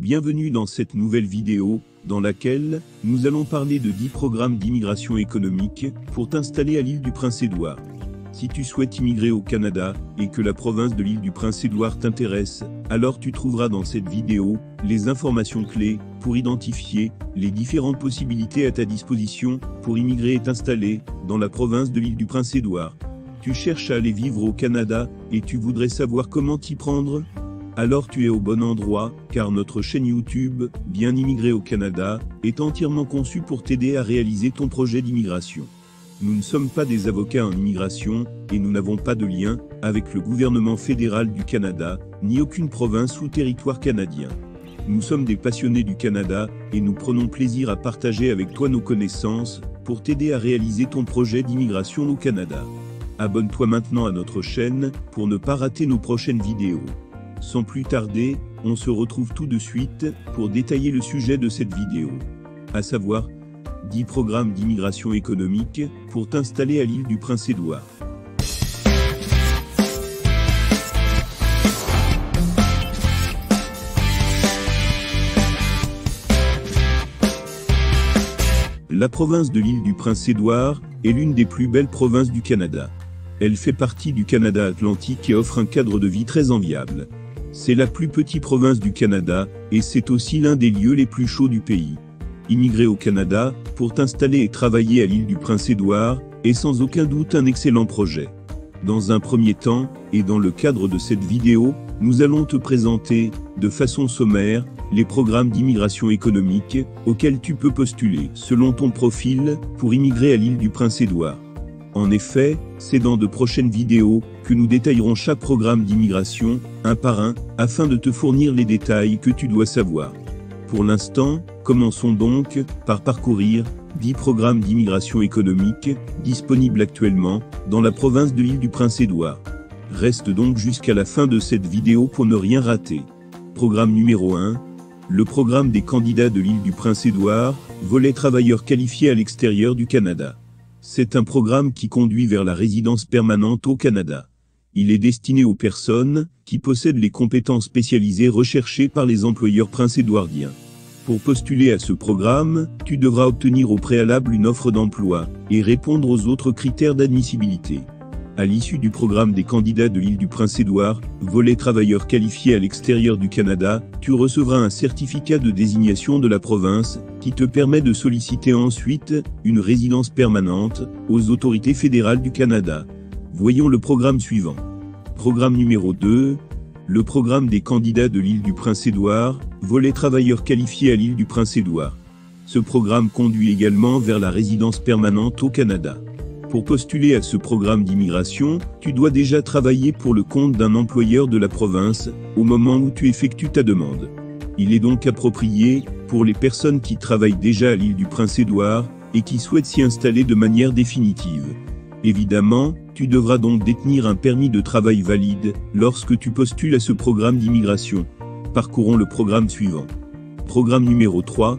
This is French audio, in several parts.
Bienvenue dans cette nouvelle vidéo, dans laquelle nous allons parler de 10 programmes d'immigration économique pour t'installer à l'île du Prince-Édouard. Si tu souhaites immigrer au Canada et que la province de l'île du Prince-Édouard t'intéresse, alors tu trouveras dans cette vidéo les informations clés pour identifier les différentes possibilités à ta disposition pour immigrer et t'installer dans la province de l'île du Prince-Édouard. Tu cherches à aller vivre au Canada et tu voudrais savoir comment t'y prendre? Alors tu es au bon endroit, car notre chaîne YouTube, Bien immigré au Canada, est entièrement conçue pour t'aider à réaliser ton projet d'immigration. Nous ne sommes pas des avocats en immigration, et nous n'avons pas de lien avec le gouvernement fédéral du Canada, ni aucune province ou territoire canadien. Nous sommes des passionnés du Canada, et nous prenons plaisir à partager avec toi nos connaissances, pour t'aider à réaliser ton projet d'immigration au Canada. Abonne-toi maintenant à notre chaîne, pour ne pas rater nos prochaines vidéos. Sans plus tarder, on se retrouve tout de suite pour détailler le sujet de cette vidéo. À savoir, 10 programmes d'immigration économique pour t'installer à l'île du Prince-Édouard. La province de l'île du Prince-Édouard est l'une des plus belles provinces du Canada. Elle fait partie du Canada Atlantique et offre un cadre de vie très enviable. C'est la plus petite province du Canada, et c'est aussi l'un des lieux les plus chauds du pays. Immigrer au Canada, pour t'installer et travailler à l'île du Prince-Édouard, est sans aucun doute un excellent projet. Dans un premier temps, et dans le cadre de cette vidéo, nous allons te présenter, de façon sommaire, les programmes d'immigration économique auxquels tu peux postuler selon ton profil pour immigrer à l'île du Prince-Édouard. En effet, c'est dans de prochaines vidéos que nous détaillerons chaque programme d'immigration, un par un, afin de te fournir les détails que tu dois savoir. Pour l'instant, commençons donc par parcourir 10 programmes d'immigration économique disponibles actuellement dans la province de l'île du Prince-Édouard. Reste donc jusqu'à la fin de cette vidéo pour ne rien rater. Programme numéro 1. Le programme des candidats de l'île du Prince-Édouard, volet travailleurs qualifiés à l'extérieur du Canada. C'est un programme qui conduit vers la résidence permanente au Canada. Il est destiné aux personnes qui possèdent les compétences spécialisées recherchées par les employeurs prince-édouardiens. Pour postuler à ce programme, tu devras obtenir au préalable une offre d'emploi et répondre aux autres critères d'admissibilité. À l'issue du programme des candidats de l'île du Prince-Édouard, volet travailleurs qualifiés à l'extérieur du Canada, tu recevras un certificat de désignation de la province qui te permet de solliciter ensuite une résidence permanente aux autorités fédérales du Canada. Voyons le programme suivant. Programme numéro 2. Le programme des candidats de l'île du Prince-Édouard, volet travailleurs qualifiés à l'île du Prince-Édouard. Ce programme conduit également vers la résidence permanente au Canada. Pour postuler à ce programme d'immigration, tu dois déjà travailler pour le compte d'un employeur de la province au moment où tu effectues ta demande. Il est donc approprié, pour les personnes qui travaillent déjà à l'île du Prince-Édouard et qui souhaitent s'y installer de manière définitive. Évidemment, tu devras donc détenir un permis de travail valide lorsque tu postules à ce programme d'immigration. Parcourons le programme suivant. Programme numéro 3,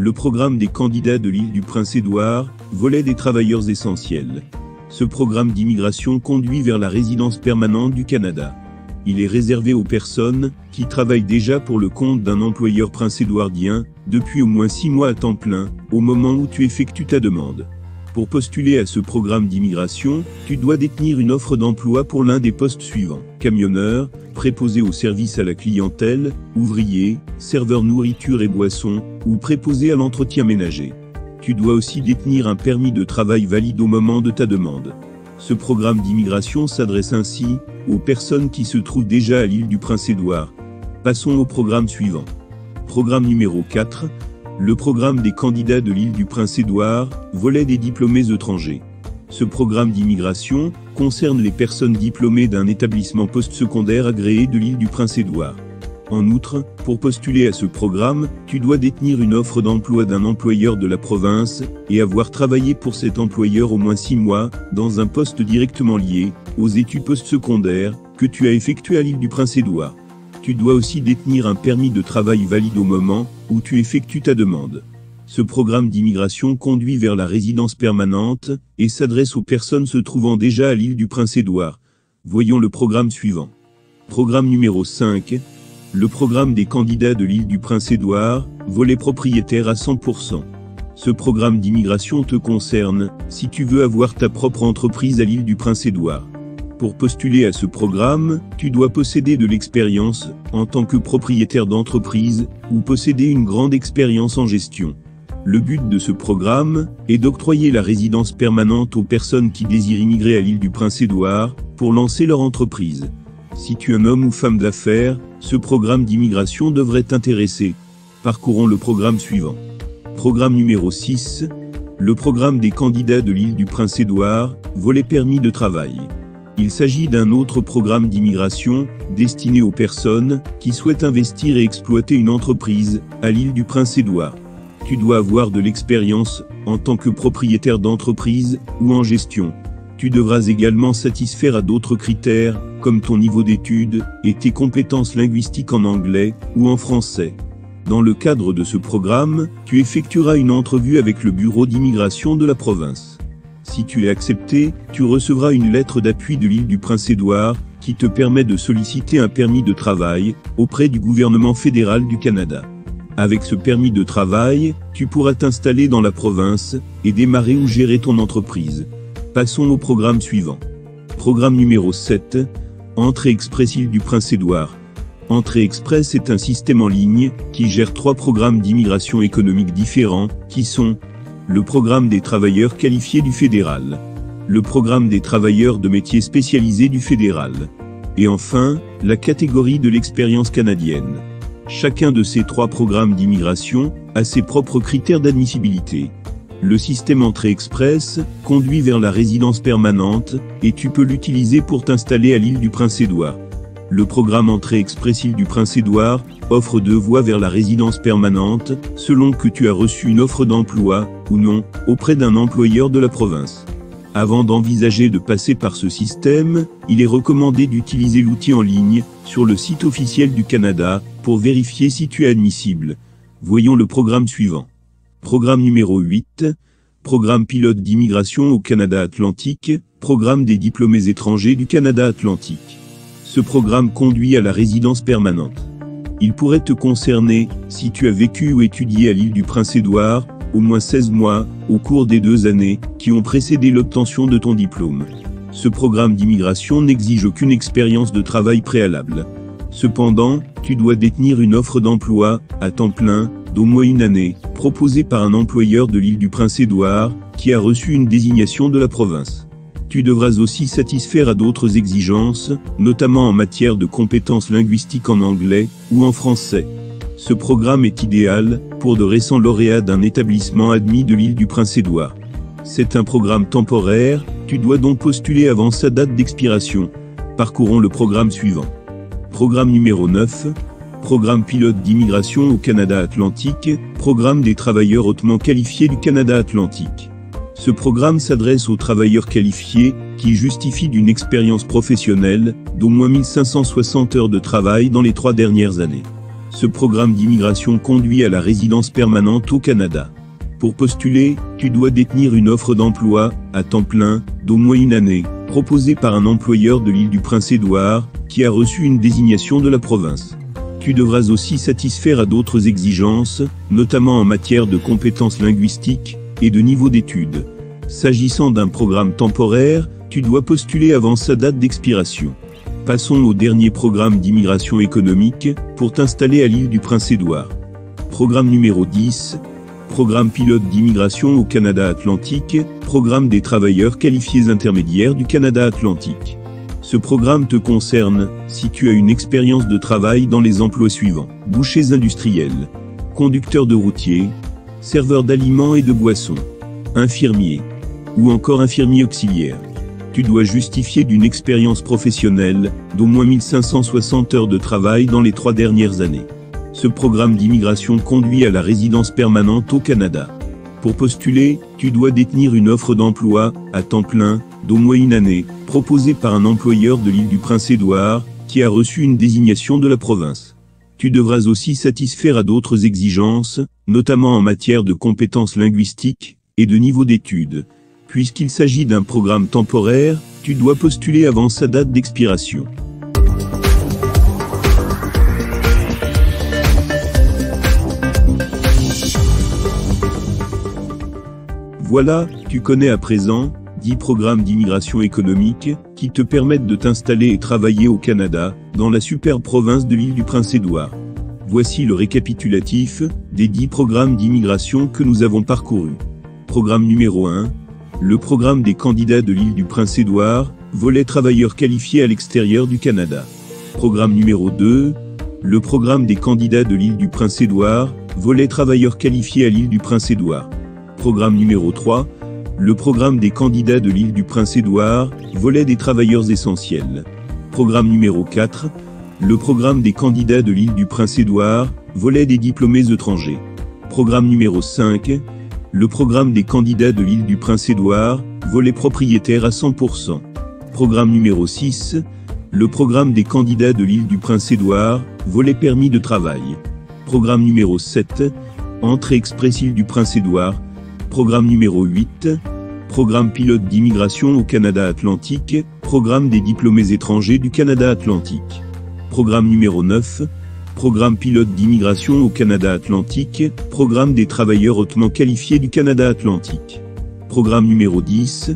le programme des candidats de l'île du Prince-Édouard, volet des travailleurs essentiels. Ce programme d'immigration conduit vers la résidence permanente du Canada. Il est réservé aux personnes qui travaillent déjà pour le compte d'un employeur prince-édouardien depuis au moins 6 mois à temps plein, au moment où tu effectues ta demande. Pour postuler à ce programme d'immigration, tu dois détenir une offre d'emploi pour l'un des postes suivants. Camionneur, préposé au service à la clientèle, ouvrier, serveur nourriture et boissons, ou préposé à l'entretien ménager. Tu dois aussi détenir un permis de travail valide au moment de ta demande. Ce programme d'immigration s'adresse ainsi aux personnes qui se trouvent déjà à l'île du Prince-Édouard. Passons au programme suivant. Programme numéro 4, le programme des candidats de l'île du Prince-Édouard, volet des diplômés étrangers. Ce programme d'immigration concerne les personnes diplômées d'un établissement postsecondaire agréé de l'île du Prince-Édouard. En outre, pour postuler à ce programme, tu dois détenir une offre d'emploi d'un employeur de la province et avoir travaillé pour cet employeur au moins six mois dans un poste directement lié aux études postsecondaires que tu as effectuées à l'île du Prince-Édouard. Tu dois aussi détenir un permis de travail valide au moment où tu effectues ta demande. Ce programme d'immigration conduit vers la résidence permanente et s'adresse aux personnes se trouvant déjà à l'île du Prince-Édouard. Voyons le programme suivant. Programme numéro 5. Le programme des candidats de l'île du Prince-Édouard, volet propriétaire à 100%. Ce programme d'immigration te concerne, si tu veux avoir ta propre entreprise à l'île du Prince-Édouard. Pour postuler à ce programme, tu dois posséder de l'expérience en tant que propriétaire d'entreprise ou posséder une grande expérience en gestion. Le but de ce programme est d'octroyer la résidence permanente aux personnes qui désirent immigrer à l'île du Prince-Édouard pour lancer leur entreprise. Si tu es un homme ou femme d'affaires, ce programme d'immigration devrait t'intéresser. Parcourons le programme suivant. Programme numéro 6. Le programme des candidats de l'île du Prince-Édouard, volet permis de travail. Il s'agit d'un autre programme d'immigration destiné aux personnes qui souhaitent investir et exploiter une entreprise à l'île du Prince-Édouard. Tu dois avoir de l'expérience en tant que propriétaire d'entreprise ou en gestion. Tu devras également satisfaire à d'autres critères, comme ton niveau d'études et tes compétences linguistiques en anglais ou en français. Dans le cadre de ce programme, tu effectueras une entrevue avec le bureau d'immigration de la province. Si tu es accepté, tu recevras une lettre d'appui de l'île du Prince-Édouard qui te permet de solliciter un permis de travail auprès du gouvernement fédéral du Canada. Avec ce permis de travail, tu pourras t'installer dans la province et démarrer ou gérer ton entreprise. Passons au programme suivant. Programme numéro 7. Entrée Express île du Prince-Édouard. Entrée Express est un système en ligne qui gère trois programmes d'immigration économique différents qui sont le programme des travailleurs qualifiés du fédéral, le programme des travailleurs de métiers spécialisés du fédéral, et enfin, la catégorie de l'expérience canadienne. Chacun de ces trois programmes d'immigration a ses propres critères d'admissibilité. Le système Entrée Express conduit vers la résidence permanente et tu peux l'utiliser pour t'installer à l'île du Prince-Édouard. Le programme Entrée Express île du Prince-Édouard offre deux voies vers la résidence permanente selon que tu as reçu une offre d'emploi ou non auprès d'un employeur de la province. Avant d'envisager de passer par ce système, il est recommandé d'utiliser l'outil en ligne sur le site officiel du Canada pour vérifier si tu es admissible. Voyons le programme suivant. Programme numéro 8. Programme pilote d'immigration au Canada Atlantique, programme des diplômés étrangers du Canada Atlantique. Ce programme conduit à la résidence permanente. Il pourrait te concerner si tu as vécu ou étudié à l'île du Prince-Édouard, au moins 16 mois, au cours des deux années qui ont précédé l'obtention de ton diplôme. Ce programme d'immigration n'exige aucune expérience de travail préalable. Cependant, tu dois détenir une offre d'emploi, à temps plein, d'au moins une année, proposée par un employeur de l'île du Prince-Édouard, qui a reçu une désignation de la province. Tu devras aussi satisfaire à d'autres exigences, notamment en matière de compétences linguistiques en anglais ou en français. Ce programme est idéal pour de récents lauréats d'un établissement admis de l'île du Prince-Édouard. C'est un programme temporaire, tu dois donc postuler avant sa date d'expiration. Parcourons le programme suivant. Programme numéro 9. Programme pilote d'immigration au Canada Atlantique, programme des travailleurs hautement qualifiés du Canada Atlantique. Ce programme s'adresse aux travailleurs qualifiés qui justifient d'une expérience professionnelle d'au moins 1560 heures de travail dans les trois dernières années. Ce programme d'immigration conduit à la résidence permanente au Canada. Pour postuler, tu dois détenir une offre d'emploi, à temps plein, d'au moins une année, proposée par un employeur de l'île du Prince-Édouard, qui a reçu une désignation de la province. Tu devras aussi satisfaire à d'autres exigences, notamment en matière de compétences linguistiques et de niveau d'études. S'agissant d'un programme temporaire, tu dois postuler avant sa date d'expiration. Passons au dernier programme d'immigration économique, pour t'installer à l'île du Prince-Édouard. Programme numéro 10. Programme pilote d'immigration au Canada Atlantique, programme des travailleurs qualifiés intermédiaires du Canada Atlantique. Ce programme te concerne si tu as une expérience de travail dans les emplois suivants. Bouchers industriels, conducteurs de routiers, serveurs d'aliments et de boissons, infirmiers, ou encore infirmiers auxiliaires. Tu dois justifier d'une expérience professionnelle d'au moins 1560 heures de travail dans les trois dernières années. Ce programme d'immigration conduit à la résidence permanente au Canada. Pour postuler, tu dois détenir une offre d'emploi, à temps plein, d'au moins une année, proposée par un employeur de l'île du Prince-Édouard, qui a reçu une désignation de la province. Tu devras aussi satisfaire à d'autres exigences, notamment en matière de compétences linguistiques et de niveau d'études. Puisqu'il s'agit d'un programme temporaire, tu dois postuler avant sa date d'expiration. Voilà, tu connais à présent 10 programmes d'immigration économique qui te permettent de t'installer et travailler au Canada, dans la superbe province de l'île du Prince-Édouard. Voici le récapitulatif des 10 programmes d'immigration que nous avons parcourus. Programme numéro 1. Le programme des candidats de l'île du Prince-Édouard, volet travailleurs qualifiés à l'extérieur du Canada. Programme numéro 2. Le programme des candidats de l'île du Prince-Édouard, volet travailleurs qualifiés à l'île du Prince-Édouard. Programme numéro 3 le programme des candidats de l'île du Prince-Édouard, volet des travailleurs essentiels. Programme numéro 4, le programme des candidats de l'île du Prince-Édouard, volet des diplômés étrangers. Programme numéro 5, le programme des candidats de l'île du Prince-Édouard, volet propriétaire à 100%. Programme numéro 6, le programme des candidats de l'île du Prince-Édouard, volet permis de travail. Programme numéro 7, entrée express île du Prince-Édouard, Programme numéro 8. Programme pilote d'immigration au Canada Atlantique. Programme des diplômés étrangers du Canada Atlantique. Programme numéro 9. Programme pilote d'immigration au Canada Atlantique. Programme des travailleurs hautement qualifiés du Canada Atlantique. Programme numéro 10.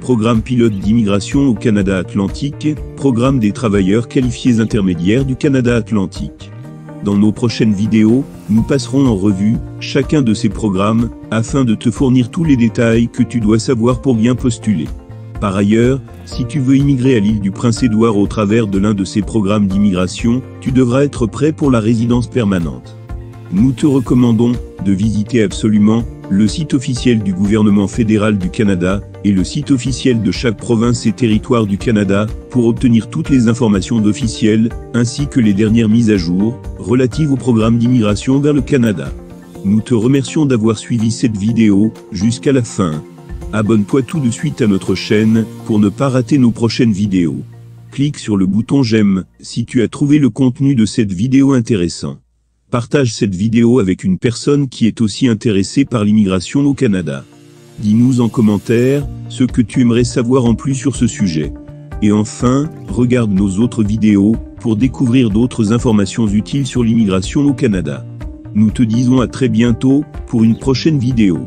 Programme pilote d'immigration au Canada Atlantique. Programme des travailleurs qualifiés intermédiaires du Canada Atlantique. Dans nos prochaines vidéos, nous passerons en revue chacun de ces programmes afin de te fournir tous les détails que tu dois savoir pour bien postuler. Par ailleurs, si tu veux immigrer à l'île du Prince-Édouard au travers de l'un de ces programmes d'immigration, tu devras être prêt pour la résidence permanente. Nous te recommandons de visiter absolument le site officiel du gouvernement fédéral du Canada et le site officiel de chaque province et territoire du Canada pour obtenir toutes les informations d'officiels ainsi que les dernières mises à jour relatives au programme d'immigration vers le Canada. Nous te remercions d'avoir suivi cette vidéo jusqu'à la fin. Abonne-toi tout de suite à notre chaîne pour ne pas rater nos prochaines vidéos. Clique sur le bouton j'aime si tu as trouvé le contenu de cette vidéo intéressant. Partage cette vidéo avec une personne qui est aussi intéressée par l'immigration au Canada. Dis-nous en commentaire ce que tu aimerais savoir en plus sur ce sujet. Et enfin, regarde nos autres vidéos pour découvrir d'autres informations utiles sur l'immigration au Canada. Nous te disons à très bientôt pour une prochaine vidéo.